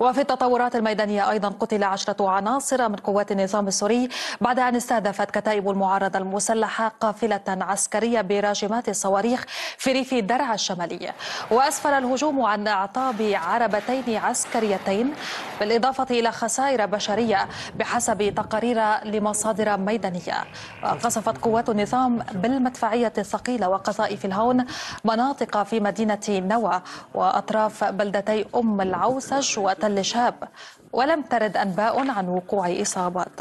وفي التطورات الميدانية أيضا قتل عشرة عناصر من قوات النظام السوري بعد أن استهدفت كتائب المعارضة المسلحة قافلة عسكرية براجمات الصواريخ في ريف درعا الشمالي. وأسفر الهجوم عن أعطاب عربتين عسكريتين بالإضافة إلى خسائر بشرية بحسب تقارير لمصادر ميدانية. قصفت قوات النظام بالمدفعية الثقيلة وقذائف الهون مناطق في مدينة نوى وأطراف بلدتي أم العوسج وتل تل شاب ولم ترد أنباء عن وقوع إصابات.